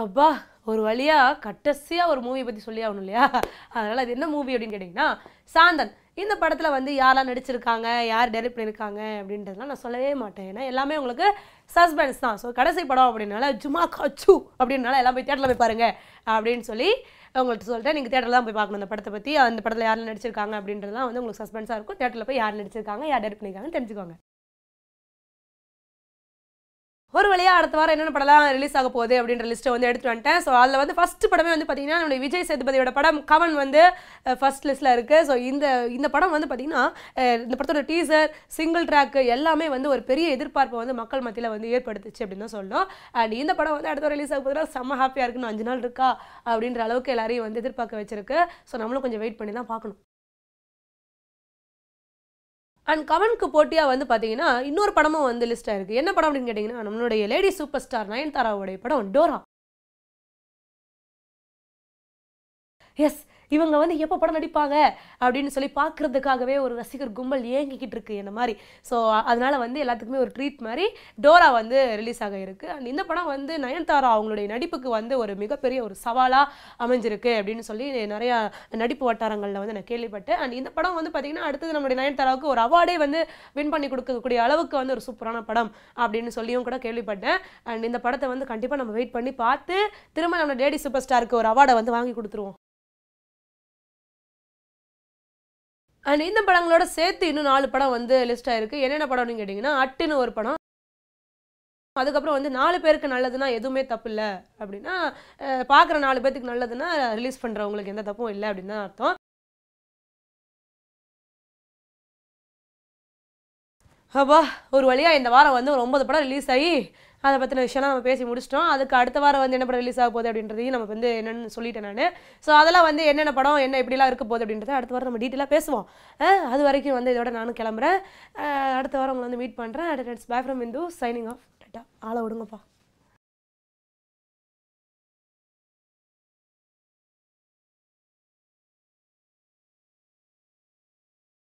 அப்பா ஒரு வழியா கடைசியா ஒரு மூவி பத்தி சொல்லி ஆகணும் இல்லையா? அதனால அது என்ன மூவி அப்படின்னு கேட்டிங்கன்னா சாந்தன். இந்த படத்தில் வந்து யாரெல்லாம் நடிச்சிருக்காங்க யார் டைரக்ட் பண்ணியிருக்காங்க அப்படின்றதுலாம் நான் சொல்லவே மாட்டேன். ஏன்னா எல்லாமே உங்களுக்கு சஸ்பென்ஸ் தான். ஸோ கடைசி படம் அப்படின்னால ஜுமா காச்சு அப்படின்னால எல்லாம் போய் தேட்டரில் போய் பாருங்க அப்படின்னு சொல்லி உங்கள்கிட்ட சொல்லிட்டேன். நீங்கள் தேட்டரில் தான் போய் பார்க்கணும் அந்த படத்தை பற்றி அந்த படத்தில் யார் நடிச்சிருக்காங்க அப்படின்றதுலாம் வந்து உங்களுக்கு சஸ்பென்ஸாக இருக்கும். தேட்டரில் போய் யார் நடிச்சிருக்காங்க யார் டைரக்ட் பண்ணியிருக்காங்கன்னு தெரிஞ்சுக்கோங்க. ஒரு வழியாக அடுத்த வாரம் என்னென்ன படம்லாம் ரிலீஸ் ஆக போகுது அப்படின்ற லிஸ்ட்டை வந்து எடுத்துட்டு வந்துட்டேன். ஸோ அதில் வந்து ஃபஸ்ட்டு படமே வந்து பார்த்திங்கன்னா நம்மளுடைய விஜய் சேதுபதியோட படம் கவன் வந்து ஃபஸ்ட் லிஸ்ட்டில் இருக்குது ஸோ இந்த இந்த படம் வந்து பார்த்திங்கன்னா இந்த படத்தோட டீசர் சிங்கிள் ட்ராக்கு எல்லாமே வந்து ஒரு பெரிய எதிர்பார்ப்பை வந்து மக்கள் மத்தியில் வந்து ஏற்படுத்துச்சு அப்படின்னு தான் சொல்லணும். அண்ட் இந்த படம் வந்து அடுத்த ரிலீஸ் ஆக போதுனா செம்ம ஹாப்பியாக இருக்குன்னு அஞ்சு நாள் இருக்கா அப்படின்ற அளவுக்கு எல்லாரையும் வந்து எதிர்பார்க்க வச்சிருக்கு. ஸோ நம்மளும் கொஞ்சம் வெயிட் பண்ணி தான் பார்க்கணும். அண்ட் கவனுக்கு போட்டியாக வந்து பார்த்தீங்கன்னா இன்னொரு படமும் வந்து லிஸ்ட் ஆயிருக்கு என்ன படம் அப்படின்னு கேட்டிங்கன்னா நம்மளுடைய லேடி சூப்பர் ஸ்டார் நயன்தாராவுடைய படம் டோரா. எஸ் இவங்க வந்து எப்போ படம் நடிப்பாங்க அப்படின்னு சொல்லி பார்க்குறதுக்காகவே ஒரு ரசிகர் கும்பல் ஏங்கிக்கிட்டு இருக்கு என்ன மாதிரி. ஸோ அதனால வந்து எல்லாத்துக்குமே ஒரு ட்ரீட் மாதிரி டோரா வந்து ரிலீஸ் ஆக இருக்கு. அண்ட் இந்த படம் வந்து நயன்தாரா அவங்களுடைய நடிப்புக்கு வந்து ஒரு மிகப்பெரிய ஒரு சவாலாக அமைஞ்சிருக்கு அப்படின்னு சொல்லி நிறையா நடிப்பு வட்டாரங்களில் வந்து நான் கேள்விப்பட்டேன். அண்ட் இந்த படம் வந்து பார்த்தீங்கன்னா அடுத்தது நம்மளுடைய நயன்தாராவுக்கு ஒரு அவார்டே வந்து வின் பண்ணி கொடுக்கக்கூடிய அளவுக்கு வந்து ஒரு சூப்பரான படம் அப்படின்னு சொல்லியும் கூட கேள்விப்பட்டேன். அண்ட் இந்த படத்தை வந்து கண்டிப்பாக நம்ம வெயிட் பண்ணி பார்த்து திரும்ப நம்ம லேடி சூப்பர் ஸ்டாருக்கு ஒரு அவார்டை வந்து வாங்கி கொடுத்துருவோம். அண்ட் இந்த படங்களோட சேர்த்து இன்னும் நாலு படம் வந்து லிஸ்ட் ஆயிருக்கு. என்னென்ன படம்னு கேட்டிங்கன்னா அட்டுன்னு ஒரு படம். அதுக்கப்புறம் வந்து நாலு பேருக்கு நல்லதுன்னா எதுவுமே தப்பு இல்லை அப்படின்னா பார்க்குற நாலு பேர்த்துக்கு நல்லதுன்னா ரிலீஸ் பண்ணுறவங்களுக்கு எந்த தப்பும் இல்லை அப்படின்னு தான் அர்த்தம். அப்பா ஒரு வழியாக இந்த வாரம் வந்து ஒரு ஒன்பது படம் ரிலீஸ் ஆகி அதை பற்றின விஷயம்லாம் நம்ம பேசி முடிச்சிட்டோம். அதுக்கு அடுத்த வாரம் வந்து என்ன படம் ரிலீஸ் ஆக போகுது அப்படின்றதையும் நம்ம வந்து என்னென்னு சொல்லிட்டேன் நான். ஸோ அதெல்லாம் வந்து என்னென்ன படம் என்ன இப்படிலாம் இருக்க போகுது அப்படின்றத அடுத்த வாரம் நம்ம டீட்டெயிலாக பேசுவோம். அது வரைக்கும் வந்து இதோட நானும் கிளம்புறேன். அடுத்த வாரம் உங்களை வந்து மீட் பண்ணுறேன் at it's back from Indhu signing off data ஆளை விடுங்கப்பா.